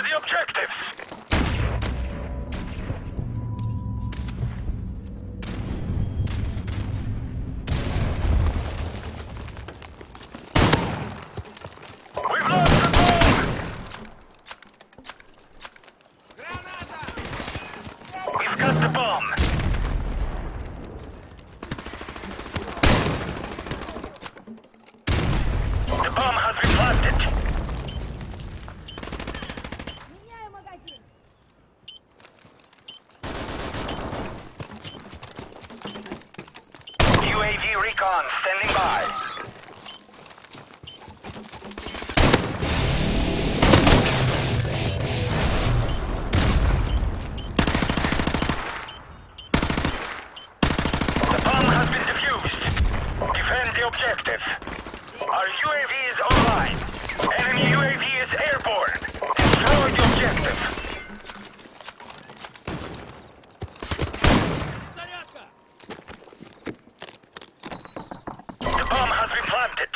The objectives. Objective. Our UAV is online. Enemy UAV is airborne. Destroy the objective. The bomb has been planted.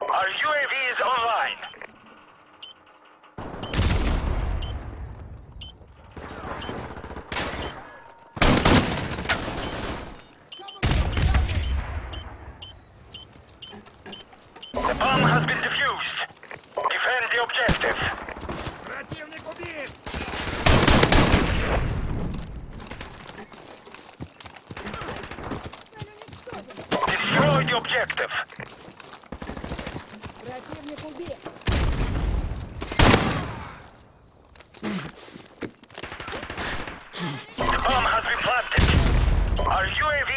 Our UAV is online. The bomb has been defused. Defend the objective. Противник убит! Цель уничтожена. Destroy the objective. Противник убит. The bomb has been planted. Our UAV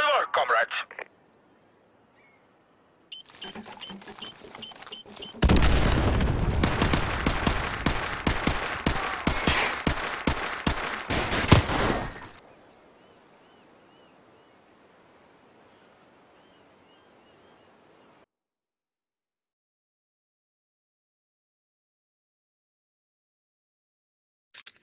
Onward, comrades!